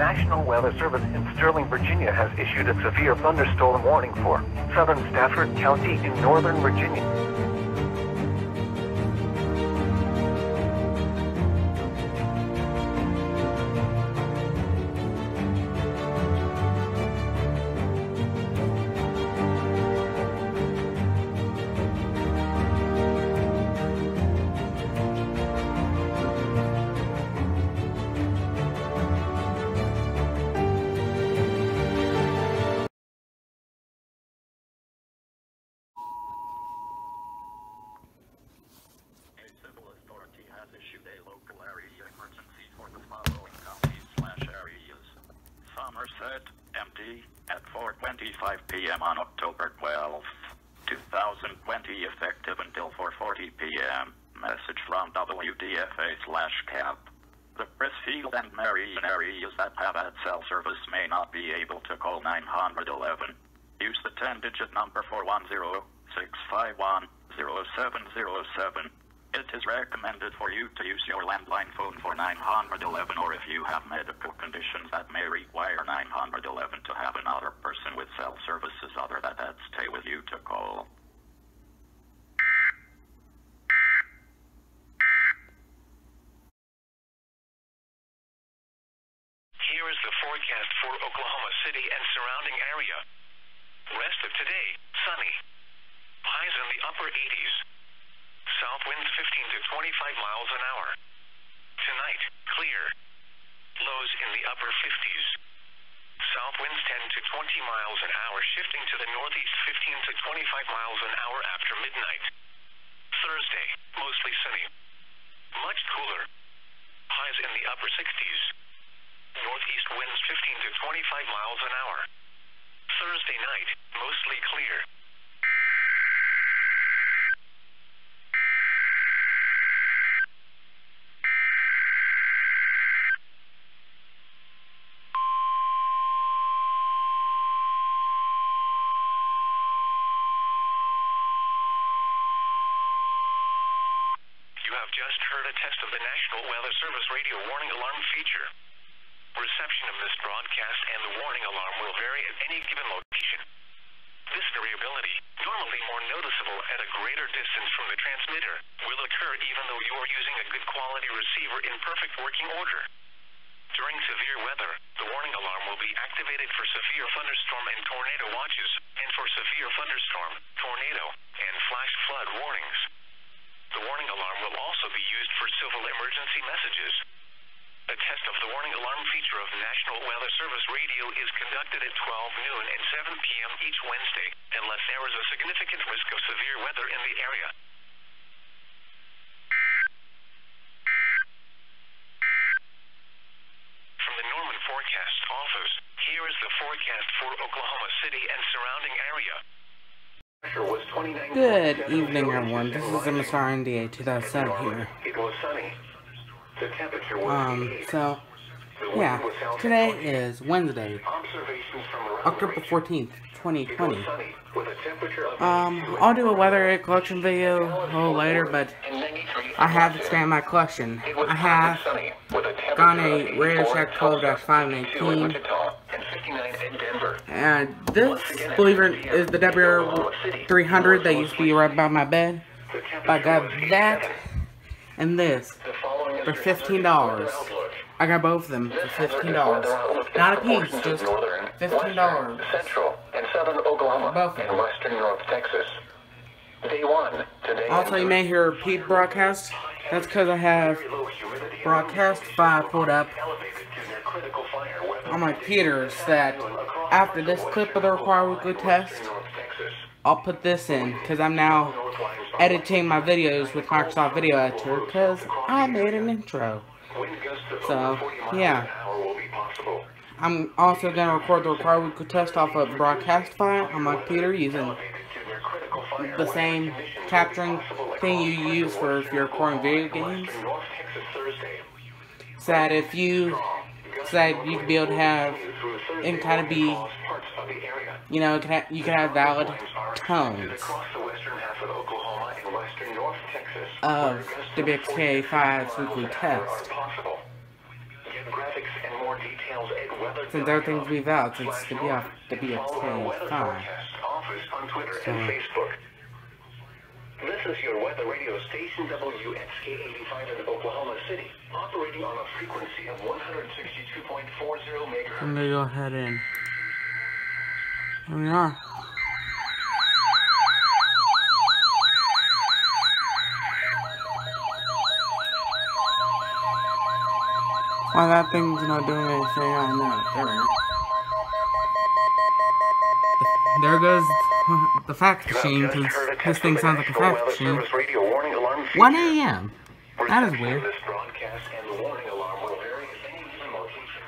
National Weather Service in Sterling, Virginia has issued a severe thunderstorm warning for southern Stafford County in northern Virginia. Local area emergency for the following counties slash areas. Somerset, MD, at 4.25 p.m. on October 12, 2020, effective until 4.40 p.m. Message from WDFA slash CAP. The Crisfield and Marion areas that have had cell service may not be able to call 911. Use the 10-digit number 410-651-0707. It is recommended for you to use your landline phone for 911 or if you have medical conditions that may require 911 to have another person with cell services other than that stay with you to call. Here is the forecast for Oklahoma City and surrounding area. Rest of today, sunny. Highs in the upper 80s. South winds 15 to 25 miles an hour. Tonight, clear. Lows in the upper 50s. South winds 10 to 20 miles an hour, shifting to the northeast 15 to 25 miles an hour after midnight. Thursday, mostly sunny. Much cooler. Highs in the upper 60s. Northeast winds 15 to 25 miles an hour. Thursday night, mostly clear. You have just heard a test of the National Weather Service radio warning alarm feature. Reception of this broadcast and the warning alarm will vary at any given location. This variability, normally more noticeable at a greater distance from the transmitter, will occur even though you are using a good quality receiver in perfect working order. During severe weather, the warning alarm will be activated for severe thunderstorm and tornado watches, and for severe thunderstorm, tornado, and flash flood warnings. The warning alarm will also be used for civil emergency messages. A test of the warning alarm feature of National Weather Service Radio is conducted at 12 noon and 7 p.m. each Wednesday, unless there is a significant risk of severe weather in the area. From the Norman Forecast Office, here is the forecast for Oklahoma City and surrounding area. Pressure was 29 Good evening, everyone. This is MSR NDA 2007 here. It was sunny. The temperature was Um, so, yeah, today is Wednesday, Observations from around October 14th, 2020. sunny with a temperature of Um, I'll do a weather collection video a little later, but I have in expanded my collection. I have with a temperature gone of a Radio Shack 12-519. 82 in Wichita, and 59 in Denver. And this, believe it, is the WR300 that used to be right by my bed. I got that and this The following is for $15. I got both of them for $15. weather outlook is Not a piece, just $15. western, central, and southern Oklahoma, Both of and them. western North Texas. Day one, today. Also, you may hear repeat broadcast. That's because I have Very low humidity Broadcastify pulled up elevated to near critical fire on my computers that after this clip of the required weekly test. I'll put this in because I'm now editing my videos with Microsoft Video Editor because I made an intro. So, over 40 miles yeah. I'm also going to record the required weekly test off of Broadcastify on my computer using the same capturing thing you use for if you're recording video games. So that if you, so that you can be able to have, and kind of be, you know, can you can have valid tones of Oklahoma and western North Texas, of where gusts the of BXK 5's 40 weekly test. Since everything's forecast office on Twitter So- and Facebook. This is your weather radio station WXK85 in Oklahoma City, operating on a frequency of 162.40 megahertz. I'm gonna go ahead and. Here we are. Why that thing's not doing anything, I know. There we go. There goes the fact machine, because this thing sounds like a fact machine. Service radio warning alarm 1 feature. a.m. That is weird. And the warning alarm will vary at any given location.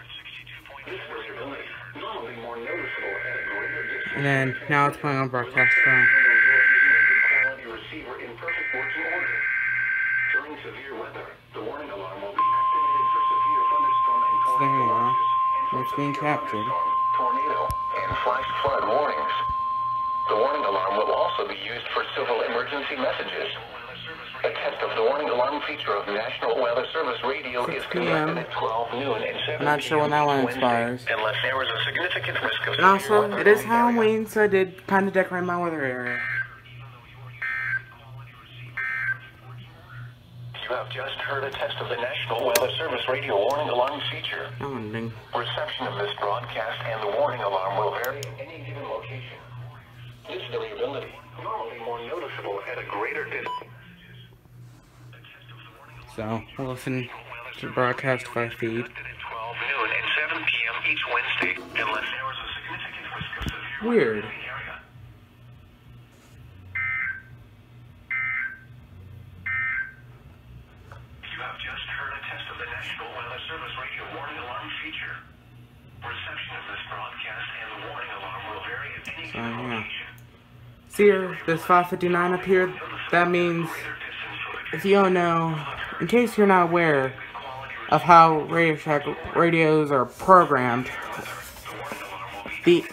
This variability, normally more noticeable at a greater distance. And then now it's playing on broadcast phone. When you're using a good quality receiver in perfect working order. During severe weather, the warning alarm will be activated for severe thunderstorm and So there you are. watches, and for It's being captured. Tornado and flash flood warnings. The warning alarm will also be used for civil emergency messages. A test of the warning alarm feature of National Weather Service Radio 6 is conducted at 12 noon and 7 I'm not sure when that one expires. Unless there is a significant risk of And also, it is. Halloween, so I did kind of decorate my weather area. You have just heard a test of the National Weather Service radio warning alarm feature. Reception of this broadcast and the warning alarm will vary broadcast the National Weather Service radio warning alarm will vary at any So, yeah. See here, this 559 up here, that means, if you don't know, in case you're not aware of how Radio Shack radios are programmed, the,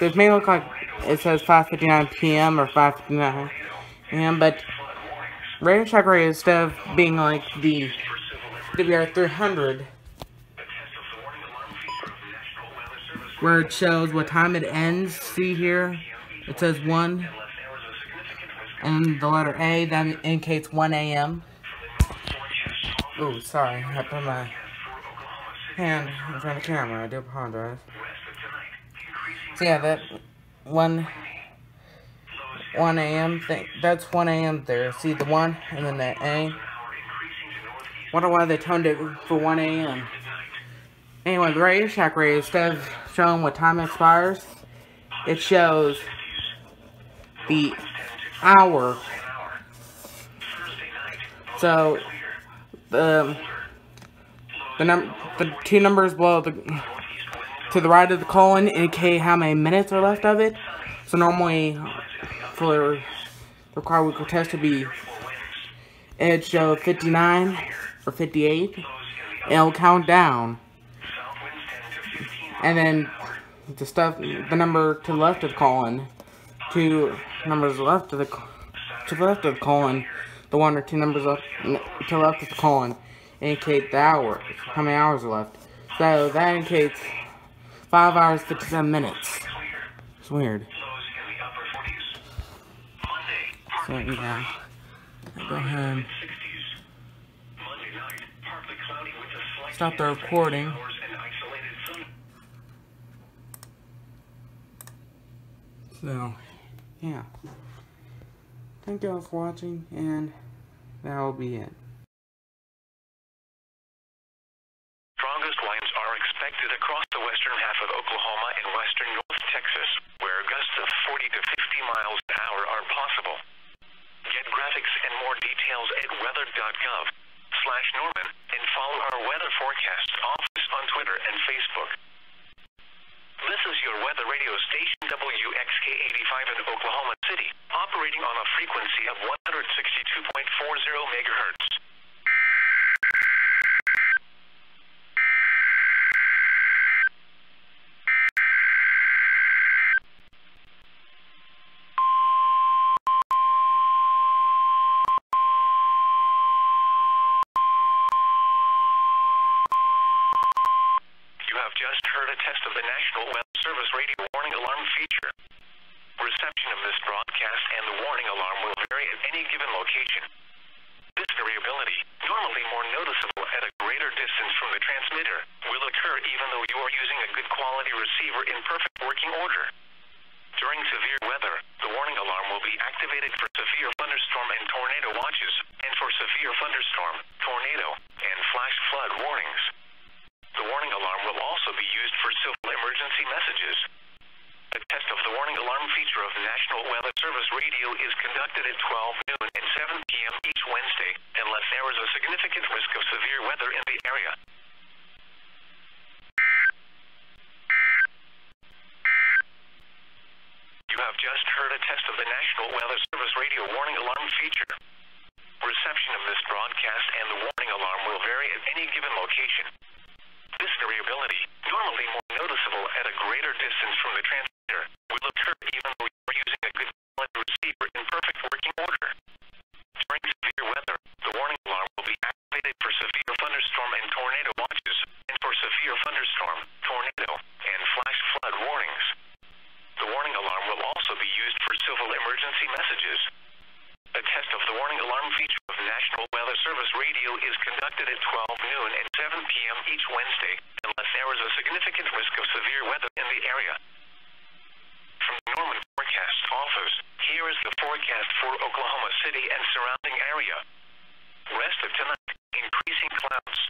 this may look like it says 559 p.m. or 559 a.m., but Radio Shack Radio, instead of being like the WR300, where it shows what time it ends, see here, it says 1, and the letter A, that indicates 1 a.m. Oh, sorry, I put my hand in front of the camera, I do apologize. So yeah, that 1, 1 a.m. thing, that's 1 a.m. there, see the 1, and then the A. Wonder why they toned it for 1 a.m. Anyway, the Radio Shack radio, instead of showing what time expires, it shows the hour. So the the num the two numbers below the to the right of the colon indicate how many minutes are left of it. So normally for the required weekly test to be it show 59 or 58 and it'll count down and then the stuff the number to the left of the colon two numbers left of the to the left of the colon the one or two numbers left to the left of the colon indicate the hour how many hours are left. So that indicates five hours 57 minutes. It's weird. So yeah. Go ahead. Stop the recording. So, yeah. Thank you all for watching, and that will be it. Strongest winds are expected across the western half of Oklahoma and western North Texas, where gusts of 40 to 50 miles an hour are possible. Get graphics and more details at weather.gov slash Norman and follow our weather forecast office on Twitter and Facebook. This is your weather radio station WXK85 in Oklahoma City, operating on a frequency of 162.40 megahertz. You have just heard a test of the National Weather Service radio warning alarm feature. Reception of this broadcast and the warning alarm will vary at any given location. This variability, normally more noticeable at a greater distance from the transmitter, will occur even though you are using a good quality receiver in perfect working order. During severe weather, the warning alarm will be activated for severe thunderstorm and tornado watches, and for severe thunderstorm, tornado, and flash flood warnings. The warning alarm will also be used for civil emergency messages. A test of the warning alarm feature of National Weather Service Radio is conducted at 12 noon and 7 p.m. each Wednesday, unless there is a significant risk of severe weather in the area. You have just heard a test of the National Weather Service radio warning alarm feature. Reception of this broadcast and the warning alarm will vary at any given location. This variability, normally more noticeable at a greater distance from the transmitter, will occur even though you are using a good quality receiver in perfect working order. During severe weather, the warning alarm will be activated for severe thunderstorm and tornado watches, and for severe thunderstorm, tornado, and flash flood warnings. The warning alarm will also be used for civil emergency messages. A test of the warning alarm feature of National Service Radio is conducted at 12 noon and 7 p.m. each Wednesday, unless there is a significant risk of severe weather in the area. From the Norman Forecast Office, here is the forecast for Oklahoma City and surrounding area. Rest of tonight, increasing clouds.